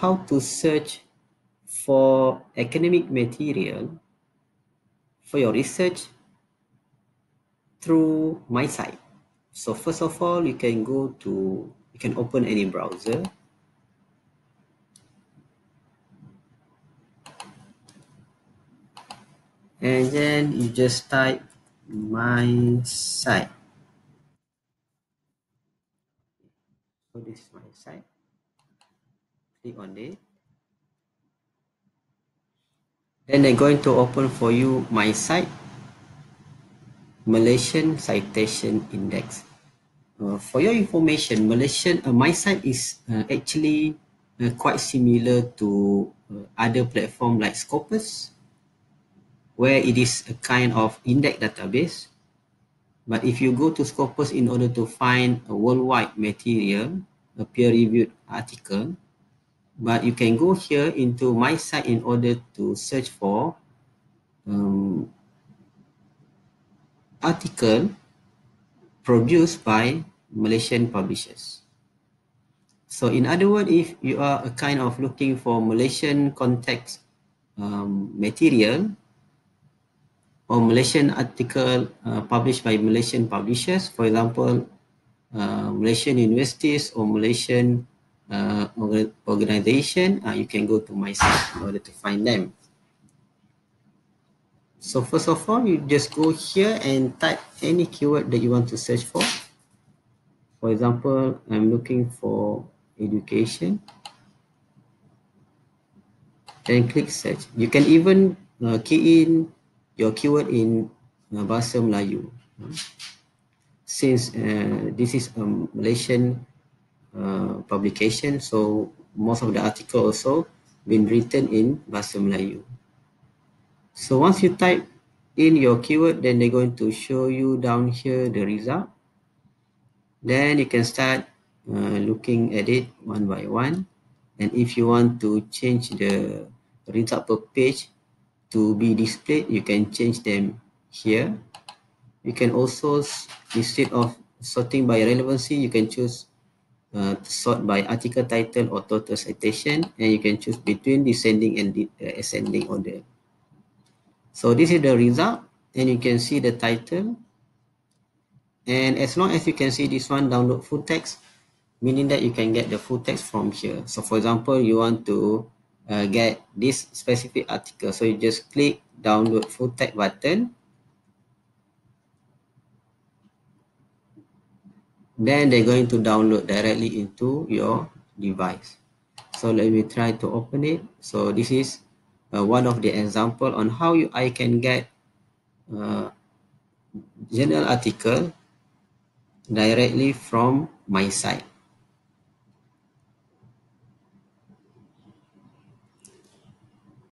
how to search for academic material for your research through MyCite. So first of all, you can go to, you can open any browser. And then you just type MyCite. So this is MyCite. Click on it. Then they're going to open for you MyCite Malaysian Citation Index. Uh, for your information, Malaysian uh, MyCite is uh, actually uh, quite similar to uh, other platform like Scopus, where it is a kind of index database. But if you go to Scopus in order to find a worldwide material, a peer-reviewed article, but you can go here into MyCite in order to search for um, article produced by Malaysian publishers. So in other words, if you are a kind of looking for Malaysian context um, material or Malaysian article uh, published by Malaysian publishers, for example, uh, Malaysian universities or Malaysian uh, organization, uh, you can go to MyCite in order to find them. So first of all, you just go here and type any keyword that you want to search for. For example, I'm looking for education. Then click search. You can even uh, key in your keyword in uh, Bahasa Melayu. Since uh, this is a Malaysian uh, publication. So most of the article also been written in Bahasa Melayu. So once you type in your keyword, then they're going to show you down here the result. Then you can start uh, looking at it one by one. And if you want to change the result per page to be displayed, you can change them here. You can also, instead of sorting by relevancy, you can choose uh, sort by article title or total citation and you can choose between descending and de uh, ascending order. So this is the result and you can see the title and as long as you can see this one download full text meaning that you can get the full text from here. So for example, you want to uh, get this specific article. So you just click download full text button then they're going to download directly into your device. So let me try to open it. So this is uh, one of the example on how you I can get uh, journal article directly from my site